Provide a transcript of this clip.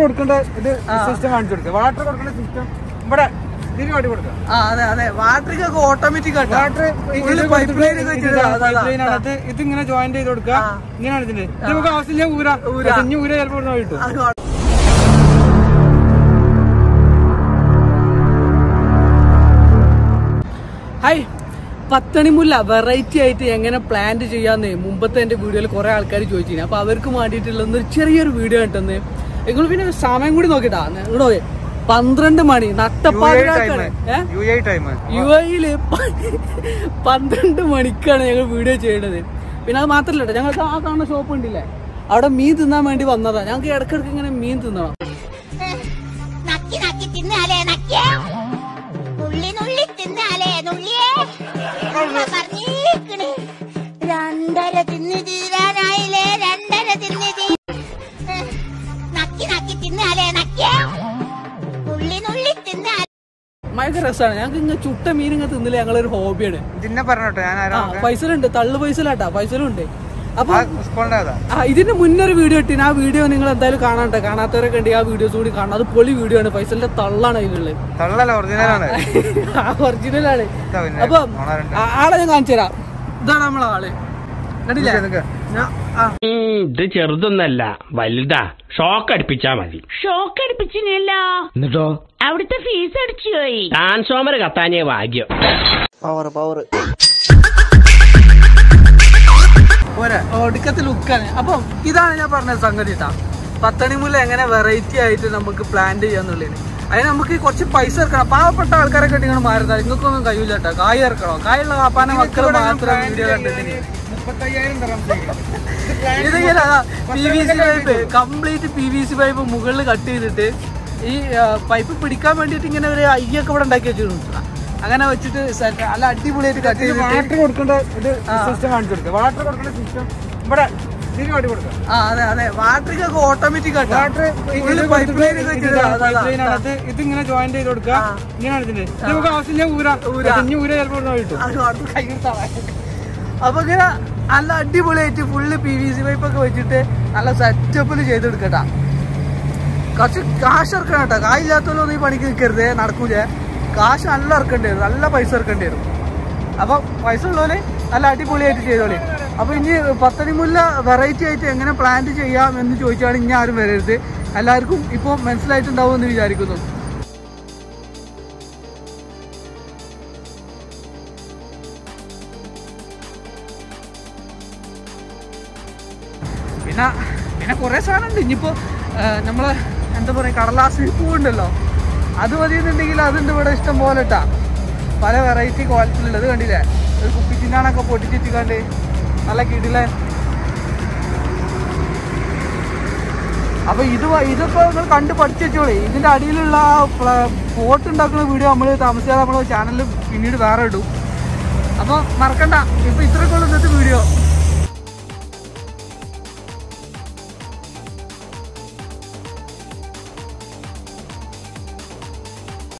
കൊടുക്കേണ്ട ഇത് സിസ്റ്റം കാണിച്ചു കൊടുക്കുക വാട്ടർ കൊടുക്കേണ്ട സിസ്റ്റം ഇവിടെ ആ അതെ അതെ. വാട്ടറിക്കൊക്കെ ഓട്ടോമാറ്റിക് വാട്ടർ ഉള്ളിൽ pipe line ഒക്കെ വെച്ചിട്ട് അതാ, അതാ. ഇത് ഇങ്ങനെ ജോയിന്റ് ചെയ്ത് കൊടുക്കുക. ഇങ്ങനെയാണ് ഇതിന്റെ ഇത് നമുക്ക് ആവശ്യമില്ല ഊര. ഊരാ. ഊര ചിലപ്പോൾ കിട്ടും. ഹായ് പത്തണിമുല്ല വെറൈറ്റി ആയിട്ട് എങ്ങനെ പ്ലാന്റ് ചെയ്യാന്ന് മുമ്പത്തെ എന്റെ വീഡിയോയിൽ കുറെ ആൾക്കാർ ചോദിച്ചിരുന്നു അപ്പൊ അവർക്ക് വേണ്ടിയിട്ടുള്ള ഒരു ചെറിയൊരു വീഡിയോ കിട്ടുന്നത് നിങ്ങൾ പിന്നെ സമയം കൂടി നോക്കിട്ടാ. നോക്കി പന്ത്രണ്ട് മണി. നട്ടപ്പാതിരാക്കാണ് യു എയിൽ പന്ത്രണ്ട് മണിക്കാണ് ഞങ്ങൾ വീഡിയോ ചെയ്യേണ്ടത് പിന്നെ അത് മാത്രല്ല കേട്ടോ ഞങ്ങൾക്ക് ആ കാണുന്ന ഷോപ്പ് ഉണ്ടല്ലേ? അവിടെ മീൻ തിന്നാൻ വേണ്ടി വന്നതാ. ഞങ്ങൾക്ക് ഇടക്കിടക്ക് ഇങ്ങനെ മീൻ തിന്നണം. തിന്നാലേ ഭയങ്കര രസമാണ്. ഞങ്ങൾക്ക് ഇങ്ങനെ ചുട്ട മീൻ ഇങ്ങനെ തിന്നില്ല? ഞങ്ങളൊരു ഹോബിയാണ്. ഇതിന്നെ പറഞ്ഞോട്ടെ ഞാൻ ആ ആരാ പൈസലുണ്ട് തള്ളു പൈസലാട്ടാ പൈസലുണ്ട് അപ്പൊ സ്കൂളിന്റെ അതാ. ആ ഇതിന് മുന്നേ ഒരു വീഡിയോ ഇട്ടിന്. ആ വീഡിയോ നിങ്ങൾ എന്തായാലും കാണാണ്ട്. കാണാത്തവരൊക്കെ ഉണ്ട് ആ വീഡിയോസ് കൂടി കാണണം. അത് പൊളി വീഡിയോ ആണ്. പൈസലിന്റെ തള്ളാണ് അതിലുള്ളത് ഒറിജിനൽ ആണ് അപ്പൊ ആളെ ഞാൻ കാണിച്ചു തരാം ഇതാണ് നമ്മളെ ആൾ. കണ്ടില്ലേ? ഇത് ചെറുതൊന്നല്ല വലുതാ. ഷോക്ക് അടിപ്പിച്ചാ മതി. ഷോക്ക് അടിപ്പിച്ചിനല്ലോ. എന്നിട്ടോ? അവിടുത്തെ ഫീസ് അടിച്ചു പോയി. ട്രാൻസ്ഫോമർ കത്താനേ ഭാഗ്യം. പോരെ ഒടുക്കത്തെ ലുക്കാണ് അപ്പം ഇതാണ് ഞാൻ പറഞ്ഞ സംഗതി കേട്ടാ പത്തണിമുല്ല എങ്ങനെ വെറൈറ്റി ആയിട്ട് നമുക്ക് പ്ലാൻ ചെയ്യാന്നുള്ളതിന്. അതിന് നമുക്ക് കുറച്ച് പൈസ ഇറക്കണം പാവപ്പെട്ട ആൾക്കാരൊക്കെ നിങ്ങൾ മാറുന്നത്. നിങ്ങൾക്കൊന്നും കഴിയില്ല കേട്ടോ. കായ് ഇറക്കണോ കായുള്ള കാപ്പാനെ മക്കൾ മാത്രം വീഡിയോ കണ്ടിട്ട് മുപ്പത്തയ്യായിരം തരാം ഇതിങ്ങനെ P V C pipe complete P V C pipe മുകളിൽ കട്ട് ചെയ്തിട്ട് ഈ പൈപ്പ് പിടിക്കാൻ വേണ്ടിയിട്ട് ഇങ്ങനെ ഒരു അയ്യൊക്കെ ഇവിടെ ഉണ്ടാക്കി വെച്ചിട്ടുണ്ട് അങ്ങനെ വെച്ചിട്ട് അല്ല നല്ല അടിപൊളിയായിട്ട് കട്ട് ചെയ്ത് വാട്ടർ കൊടുക്കേണ്ട ഒരു സിസ്റ്റം കാണിച്ചു കൊടുക്കുക വാട്ടർ കൊടുക്കേണ്ട സിസ്റ്റം ഇവിടെ ആ അതെ അതെ. ഓട്ടോമാറ്റിക് line ഒക്കെ വെച്ചിട്ട് അതാ, അതാ. ലൈനകത്ത് ഇത് ഇങ്ങനെ ജോയിന്റ് ചെയ്ത് കൊടുക്കുക. ഇങ്ങനെയാണ് നമുക്ക് ആവശ്യമില്ല ഊര. ഊരാ. ഊര ചിലപ്പോൾ കിട്ടും. അപ്പൊ ഇങ്ങനെ നല്ല അടിപൊളിയായിട്ട് full P V C pipe ഒക്കെ വെച്ചിട്ട് നല്ല സെറ്റപ്പിൽ ചെയ്തെടുക്കട്ടാ കുറച്ച് കാശ് ഇറക്കണം കേട്ടോ കായില്ലാത്തവരൊന്നും ഈ പണിക്ക് നിൽക്കരുത് നടക്കൂല. കാശ് നല്ല ഇറക്കേണ്ടി വരും. നല്ല പൈസ ഇറക്കേണ്ടി വരും. അപ്പൊ പൈസ ഉള്ളവര് നല്ല അടിപൊളിയായിട്ട് ചെയ്തോളി. അപ്പൊ ഇനി പത്തനിമുല്ല വെറൈറ്റി ആയിട്ട് എങ്ങനെ പ്ലാന്റ് ചെയ്യാം എന്ന് ചോദിച്ചാണ് ഇനി ആരും വരരുത്. എല്ലാവർക്കും ഇപ്പോൾ മനസ്സിലായിട്ടുണ്ടാവും എന്ന് വിചാരിക്കുന്നു. പിന്നെ പിന്നെ കുറേ സാധനം ഉണ്ട് ഇനിയിപ്പോൾ നമ്മളെ എന്താ പറയുക കടലാസ് പൂവുണ്ടല്ലോ. അത് മതി എന്നുണ്ടെങ്കിൽ അതുണ്ട് ഇവിടെ ഇഷ്ടം പോലെ ഇട്ടാ. പല വെറൈറ്റി ക്വാളിറ്റിയിലുള്ളത് കണ്ടില്ലേ? ഒരു കുപ്പി കുപ്പിച്ചിന്നാണൊക്കെ പൊട്ടിച്ചിട്ട് നല്ല കിടിലൻ. അപ്പൊ ഇത് ഇതിപ്പോ നിങ്ങൾ കണ്ട് പഠിച്ചു വെച്ചോളി. ഇതിന്റെ അടിയിലുള്ള പോട്ട് ഉണ്ടാക്കുന്ന വീഡിയോ നമ്മൾ താമസിയാതെ നമ്മളെ ചാനലിൽ പിന്നീട് വേറെ ഇടും. അപ്പൊ മറക്കണ്ട. ഇപ്പൊ ഇത്രയൊക്കെ ഉള്ളൂ ഇന്നത്തെ വീഡിയോ